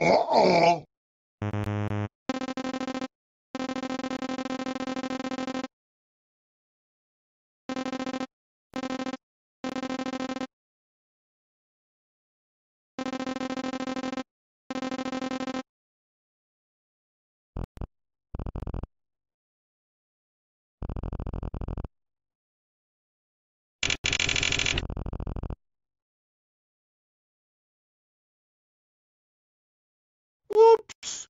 Uh-oh. Whoops.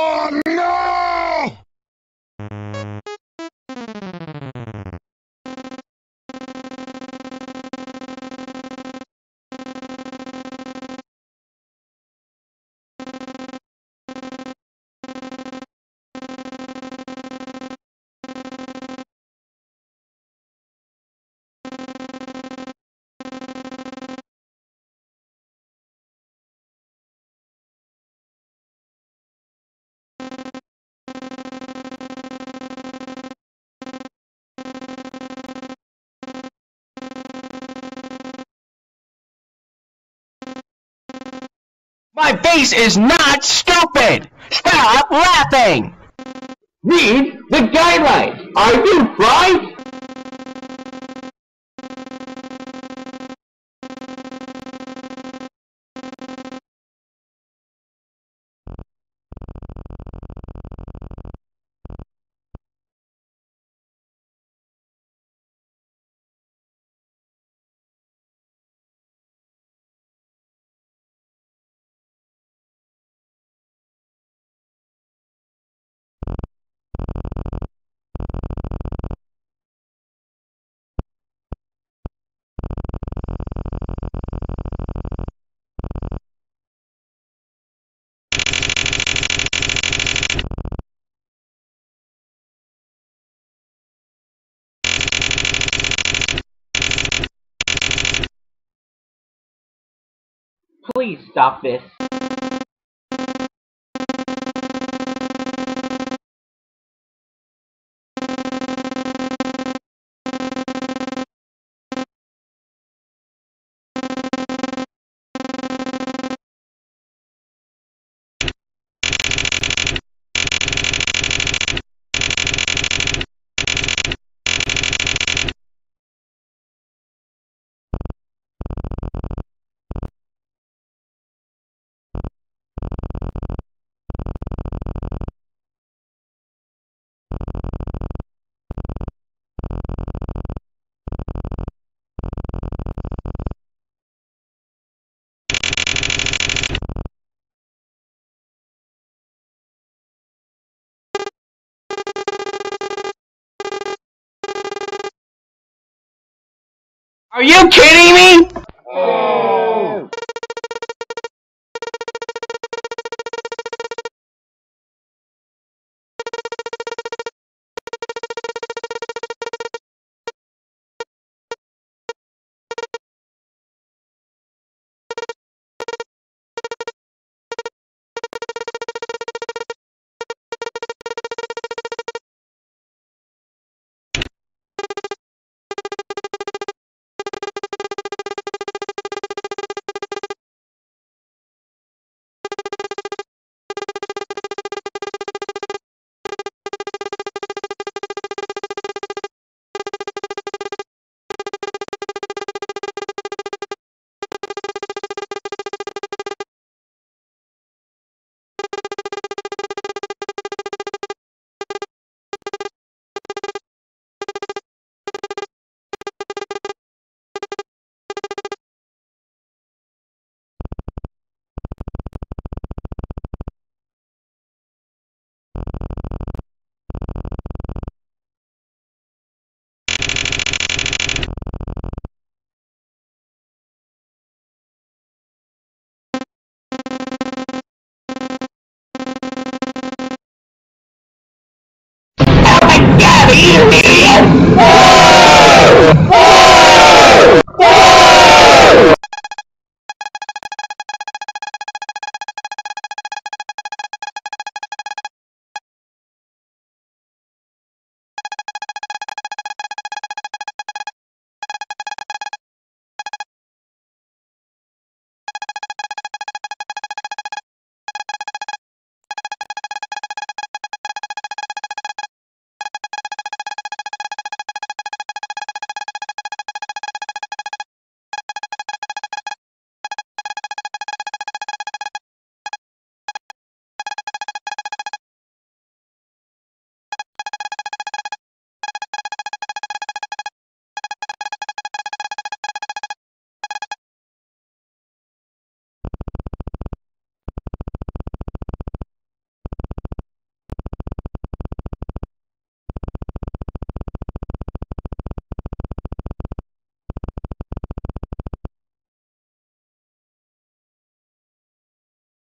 Oh My face is not stupid! Stop laughing! Read the guidelines. Are you right? Please stop this. Are you kidding me? Oh. Gabby, you idiot!